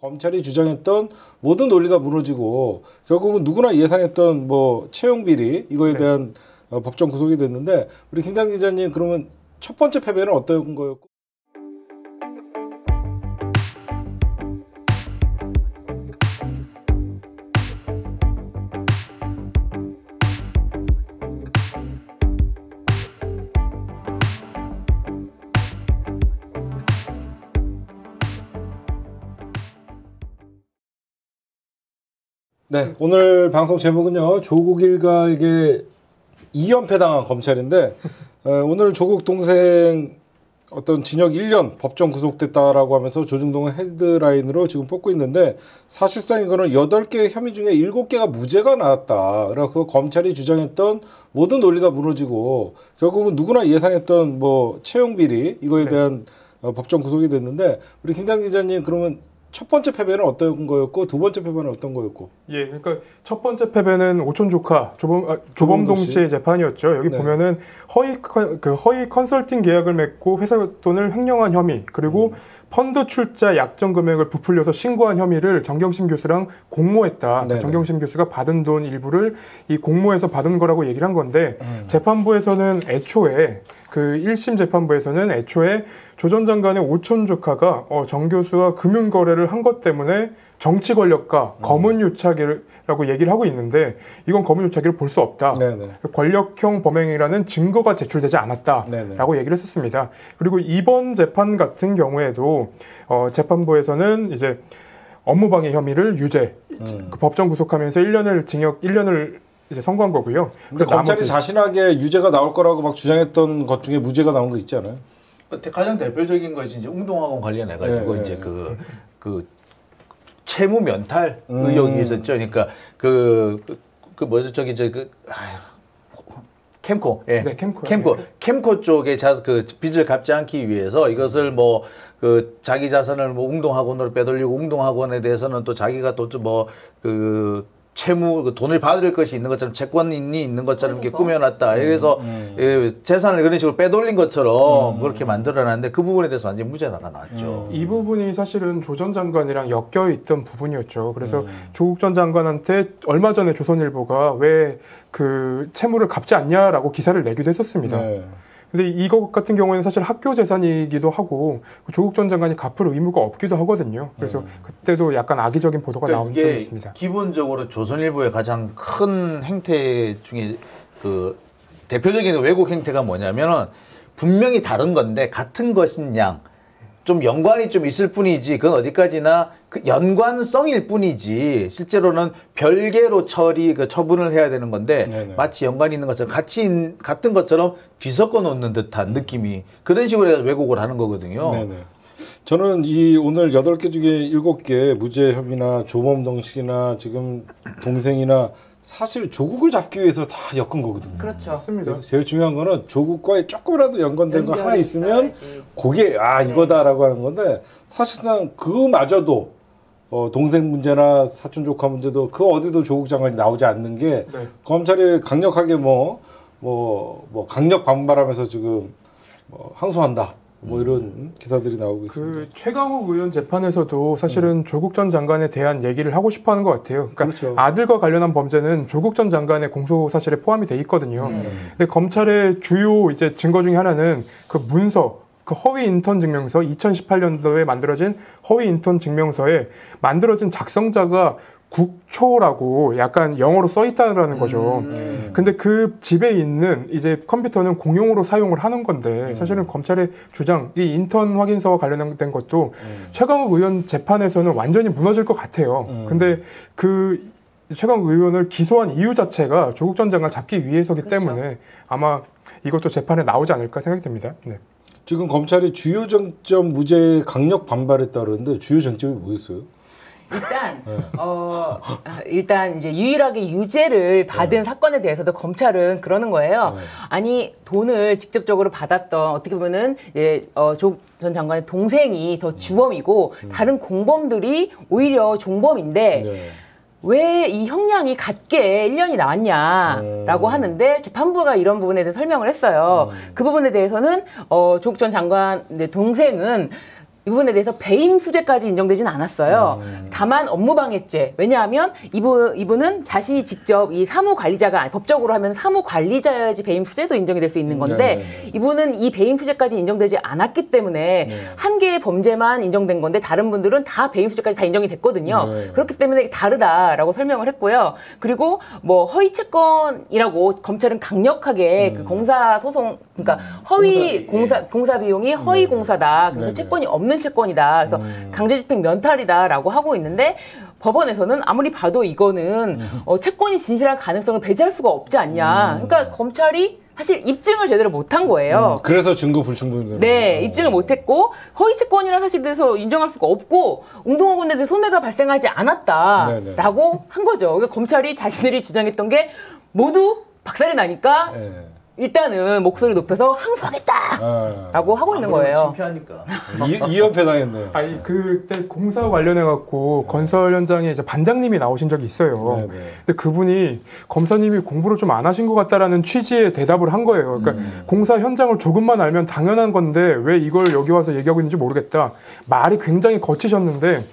검찰이 주장했던 모든 논리가 무너지고 결국은 누구나 예상했던 뭐 채용 비리 이거에 네. 대한 어, 법정 구속이 됐는데 우리 김당 기자님 그러면 첫 번째 패배는 어떤 거였고? 네, 오늘 방송 제목은요. 조국 일가에게 2연패 당한 검찰인데 어, 오늘 조국 동생 어떤 징역 1년 법정 구속됐다라고 하면서 조중동을 헤드라인으로 지금 뽑고 있는데 사실상 이거는 8개 혐의 중에 7개가 무죄가 나왔다. 그래서 검찰이 주장했던 모든 논리가 무너지고 결국은 누구나 예상했던 뭐 채용 비리 이거에 네. 대한 어, 법정 구속이 됐는데 우리 김당 기자님 그러면 첫 번째 패배는 어떤 거였고 두 번째 패배는 어떤 거였고? 예, 그러니까 첫 번째 패배는 오촌 조카 조범 아, 조범동 씨. 씨의 재판이었죠. 여기 네. 보면은 허위 컨- 그 허위 컨설팅 계약을 맺고 회사 돈을 횡령한 혐의 그리고 펀드 출자 약정 금액을 부풀려서 신고한 혐의를 정경심 교수랑 공모했다. 네네. 정경심 교수가 받은 돈 일부를 이 공모해서 받은 거라고 얘기를 한 건데 음. 재판부에서는 애초에 그 1심 재판부에서는 애초에 조전 장관의 오촌 조카가 어, 정 교수와 금융 거래를 한 것 때문에 정치 권력과 음. 검은 유착이라고 얘기를 하고 있는데 이건 검은 유착이를 볼 수 없다. 네네. 권력형 범행이라는 증거가 제출되지 네네. 않았다라고 얘기를 했었습니다. 그리고 이번 재판 같은 경우에도 어, 재판부에서는 이제 업무방해 혐의를 유죄, 음. 그 법정 구속하면서 1년을 징역 1년을 이제 선고한 거고요. 근데 그 검찰이 나머지- 자신하게 유죄가 나올 거라고 막 주장했던 것 중에 무죄가 나온 거 있지 않아요? 가장 대표적인 것이 이제 웅동학원 관련해 가지고 네, 이제 네. 그, 그 채무 면탈 음. 의혹이 있었죠. 그러니까 그, 그, 그 뭐죠? 저기 저그 캠코. 예. 네, 캠코요. 캠코. 네. 캠코 쪽에 자, 그 빚을 갚지 않기 위해서 이것을 뭐 그 자기 자산을 뭐 웅동학원으로 빼돌리고 웅동학원에 대해서는 또 자기가 또뭐그 채무 그 돈을 받을 것이 있는 것처럼 채권이 있는 것처럼 이렇게 꾸며놨다. 그래서 예, 재산을 그런 식으로 빼돌린 것처럼 그렇게 만들어놨는데 그 부분에 대해서 완전 무죄가 나왔죠. 이 부분이 사실은 조 전 장관이랑 엮여 있던 부분이었죠. 그래서 음. 조국 전 장관한테 얼마 전에 조선일보가 왜 그 채무를 갚지 않냐라고 기사를 내기도 했었습니다. 네. 근데 이것 같은 경우에는 사실 학교 재산이기도 하고 그 조국 전 장관이 갚을 의무가 없기도 하거든요. 그래서 그때도 약간 악의적인 보도가 그러니까 나온 적이 있습니다. 기본적으로 조선일보의 가장 큰 행태 중에 그 대표적인 왜곡 행태가 뭐냐면은 분명히 다른 건데 같은 것인 양. 좀 연관이 좀 있을 뿐이지 그건 어디까지나 그 연관성일 뿐이지 실제로는 별개로 처리 그 처분을 해야 되는 건데 네네. 마치 연관이 있는 것처럼 같이 있- 같은 것처럼 뒤섞어 놓는 듯한 느낌이 그런 식으로 해서 왜곡을 하는 거거든요. 네네. 저는 이 오늘 여덟 개 중에 일곱 개 무죄 혐의나 조범동 씨나 지금 동생이나 사실 조국을 잡기 위해서 다 엮은 거거든요. 그렇죠. 맞습니다. 그래서 제일 중요한 거는 조국과의 조금이라도 연관된 거 하나 있으면. 그게 아 이거다라고 하는 건데 사실상 그마저도 어, 동생 문제나 사촌 조카 문제도 그 어디도 조국 장관이 나오지 않는 게 네. 검찰이 강력하게 뭐 뭐 뭐 강력 반발하면서 지금 뭐 항소한다 뭐 이런 기사들이 나오고 있습니다. 그 최강욱 의원 재판에서도 사실은 조국 전 장관에 대한 얘기를 하고 싶어 하는 것 같아요. 그러니까 그렇죠. 아들과 관련한 범죄는 조국 전 장관의 공소 사실에 포함이 돼 있거든요. 음. 근데 검찰의 주요 이제 증거 중에 하나는 그 문서, 그 허위 인턴 증명서, 2018년도에 만들어진 허위 인턴 증명서에 만들어진 작성자가 국초라고 약간 영어로 써 있다라는 거죠. 음. 근데 그 집에 있는 이제 컴퓨터는 공용으로 사용을 하는 음. 건데 사실은 검찰의 주장 이 인턴 확인서와 관련된 것도 음. 최강욱 의원 재판에서는 완전히 무너질 것 같아요. 음. 근데 그 최강욱 의원을 기소한 이유 자체가 조국 전 장관 잡기 위해서기 그렇죠. 때문에 아마 이것도 재판에 나오지 않을까 생각이 듭니다. 네. 지금 검찰이 주요 쟁점 무죄 강력 반발했다 그러는데 주요 쟁점이 뭐였어요? 일단 네. 어 아, 일단 이제 유일하게 유죄를 받은 사건에 대해서도 검찰은 그러는 거예요. 네. 아니 돈을 직접적으로 받았던 어떻게 보면은 예, 어, 조 전 장관의 동생이 더 주범이고 다른 공범들이 오히려 종범인데 네. 왜이 형량이 같게 1년이 나왔냐라고 음. 하는데 재판부가 이런 부분에 대해서 설명을 했어요. 그 부분에 대해서는 어, 조국 전 장관 네, 동생은 이 부분에 대해서 배임 수재까지 인정되진 않았어요. 다만 업무방해죄. 왜냐하면 이분 이분은 자신이 직접 이 사무 관리자가 아니- 법적으로 하면 사무 관리자여야지 배임 수재도 인정이 될 수 있는 건데 네, 네, 이분은 이 배임 수재까지 인정되지 않았기 때문에 네. 한 개의 범죄만 인정된 건데 다른 분들은 다 배임 수재까지 다 인정이 됐거든요. 네. 그렇기 때문에 다르다라고 설명을 했고요. 그리고 뭐 허위 채권이라고 검찰은 강력하게 음. 그 공사 소송 그러니까 허위 공사 공사 비용이 허위 공사다. 그래서 네네. 채권이 없는 채권이다. 그래서 강제집행 면탈이다라고 하고 있는데 법원에서는 아무리 봐도 이거는 어, 채권이 진실할 가능성을 배제할 수가 없지 않냐. 그러니까 검찰이 사실 입증을 제대로 못한 거예요. 그래서 증거 불충분. 네, 입증을 못했고 허위 채권이라는 사실에 대해서 인정할 수가 없고 운동화군에 대해서 손해가 발생하지. 않았다라고 한 거죠. 그러니까 검찰이 자신들이 주장했던 게 모두 박살이 나니까 예. 일단은 목소리 높여서 항소하겠다 라고 아, 하고 있는 안 그러면 거예요. 창피하니까. 이, 이연패 당했네요. 아니 그때 공사 관련해 갖고 건설 현장에 이제 반장님이 나오신 적이 있어요. 네, 네. 근데 그분이 검사님이 공부를 좀 안 하신 것 같다라는 취지의 대답을 한 거예요. 그러니까 공사 현장을 조금만 알면 당연한 건데 왜 이걸 여기 와서 얘기하고 있는지 모르겠다. 말이 굉장히 거치셨는데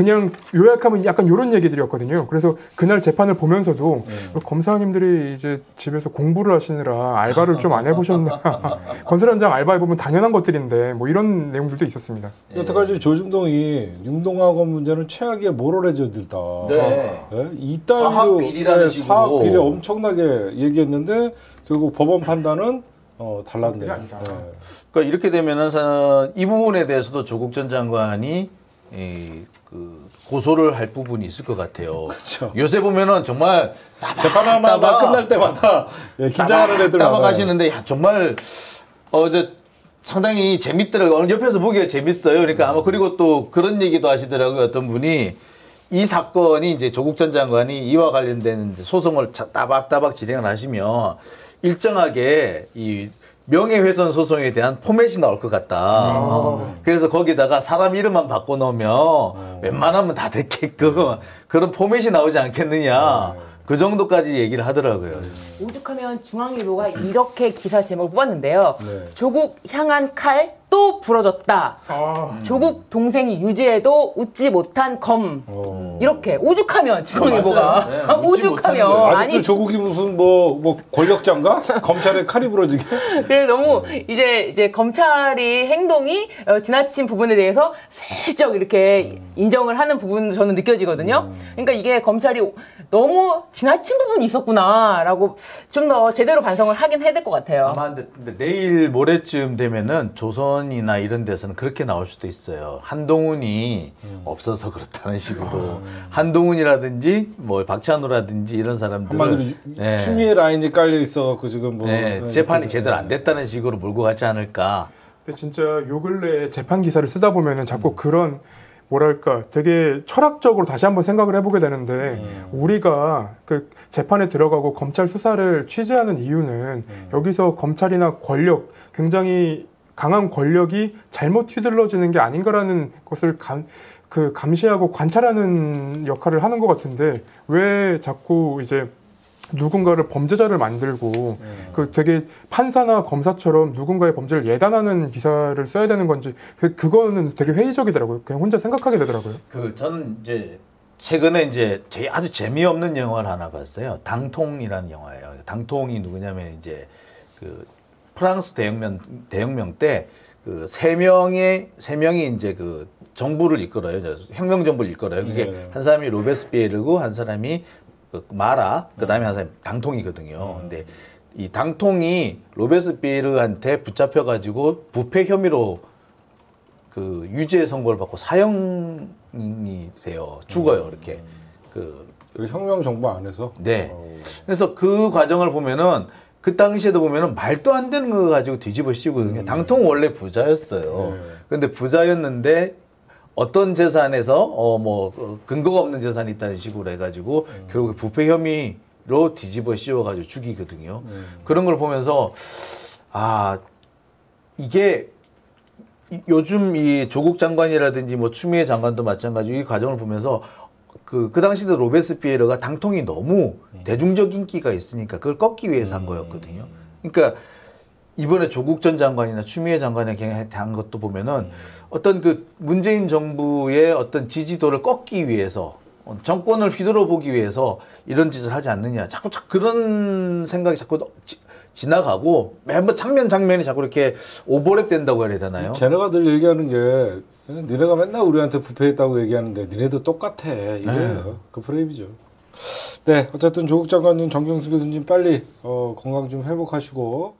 그냥 요약하면 약간 이런 얘기들이었거든요. 그래서 그날 재판을 보면서도 검사님들이 이제 집에서 공부를 하시느라 알바를 좀 안 해보셨나. 건설 현장 알바 해보면 당연한 것들인데 뭐 이런 내용들도 있었습니다. 여태까지 조중동이 융동학원 문제는 최악의 모럴해저들다. 네. 예? 이따위로 사학 비리라는 예, 식으로. 사학 비리 엄청나게 얘기했는데 결국 법원 판단은 어, 달랐네요. 예. 그러니까 이렇게 되면은 사- 이 부분에 대해서도 조국 전 장관이 이, 그 고소를 할 부분이 있을 것 같아요. 그렇죠. 요새 보면은 정말 재판 하나 따박, 끝날 때마다 예, 긴장하는 애들 따박. 하시는데 야, 정말 어저 상당히 재밌더라고요. 옆에서 보기가 재밌어요. 그러니까 아마 그리고 또 그런 얘기도 하시더라고요. 어떤 분이 이 사건이 이제 조국 전 장관이 이와 관련된 소송을 자- 따박따박 진행을 하시면 일정하게 이 명예훼손 소송에 대한 포맷이 나올 것 같다. 어. 그래서 거기다가 사람 이름만 바꿔놓으면 웬만하면 다 됐게끔 그런 포맷이 나오지 않겠느냐. 그 정도까지 얘기를 하더라고요. 오죽하면 중앙일보가 이렇게 기사 제목을 뽑았는데요. 네. 조국 향한 칼 또 부러졌다. 아, 조국 동생이 유지해도 웃지 못한 검. 어. 이렇게 오죽하면 중앙일보가 맞아요. 네, 못하는 오죽하면. 아직도 아니 조국이 무슨 뭐, 뭐 권력자인가? 검찰의 칼이 부러지게? 그래서 너무 이제 이제 검찰이 행동이 어, 지나친 부분에 대해서 슬쩍 이렇게 인정을 하는 부분 저는 느껴지거든요. 그러니까 이게 검찰이 너무 지나친 부분이 있었구나라고 좀 더 제대로 반성을 하긴 해야 될 것 같아요. 아마 근데, 근데 내일 모레쯤 되면은 조선 이나 이런 데서는 그렇게 나올 수도 있어요. 한동훈이 없어서 그렇다는 식으로 한동훈이라든지 뭐 박찬호라든지 이런 사람들은 네. 추미애 라인이 깔려 있어갖고 지금 뭐. 네, 네, 재판이 제대로 안 됐다는 식으로 몰고 가지 않을까. 근데 진짜 요 근래 재판 기사를 쓰다 보면은 자꾸 그런 뭐랄까 되게 철학적으로 다시 한번 생각을 해보게 되는데 우리가 그 재판에 들어가고 검찰 수사를 취재하는 이유는 여기서 검찰이나 권력 굉장히 강한 권력이 잘못 휘둘러지는 게 아닌가라는 것을 감, 그 감시하고 관찰하는 역할을 하는 것 같은데 왜 자꾸 이제 누군가를 범죄자를 만들고 그 되게 판사나 검사처럼 누군가의 범죄를 예단하는 기사를 써야 되는 건지 그 그거는 되게 회의적이더라고요. 그냥 혼자 생각하게 되더라고요. 그 저는 이제 최근에 이제 제 아주 재미없는 영화를 하나 봤어요. 당통이라는 영화예요. 당통이 누구냐면 이제 그 프랑스 대혁명 대혁명 때 그 세 명의 세 명이 이제 그 정부를 이끌어요. 저 혁명 정부를 이끌어요. 그게 네. 한 사람이 로베스피에르고 한 사람이 그 마라 그다음에 한 사람이 당통이거든요. 근데 이 당통이 로베스피에르한테 붙잡혀 가지고 부패 혐의로 그 유죄 선고를 받고 사형이 돼요. 죽어요. 이렇게. 그 여기 혁명 정부 안에서. 네. 어, 그래서 그 과정을 보면은 그 당시에도 보면은 말도 안 되는 거 가지고 뒤집어 씌우거든요. 당통 원래 부자였어요. 네. 근데 부자였는데 어떤 재산에서 어 뭐 근거가 없는 재산이 있다는 식으로 해가지고 결국 부패 혐의로 뒤집어 씌워가지고 죽이거든요. 그런 걸 보면서 아 이게 이- 요즘 이 조국 장관이라든지 뭐 추미애 장관도 마찬가지로 이 과정을 보면서 그, 그 당시도 로베스피에르가 당통이 너무 대중적 인기가 있으니까 그걸 꺾기 위해서 한 거였거든요. 그러니까 이번에 조국 전 장관이나 추미애 장관에 대한 것도 보면은 어떤 그 문재인 정부의 어떤 지지도를 꺾기 위해서 어, 정권을 휘둘러 보기 위해서 이런 짓을 하지 않느냐. 자꾸 자- 그런 생각이 자꾸 지, 지나가고 매번 장면 장면이 자꾸 이렇게 오버랩 된다고 해야 되나요? 쟤네가 늘 얘기하는 게 니네가 맨날 우리한테 부패했다고 얘기하는데 니네도 똑같아 이거예요. 그 프레임이죠. 네, 어쨌든 조국 장관님, 정경수 교수님 빨리 어, 건강 좀 회복하시고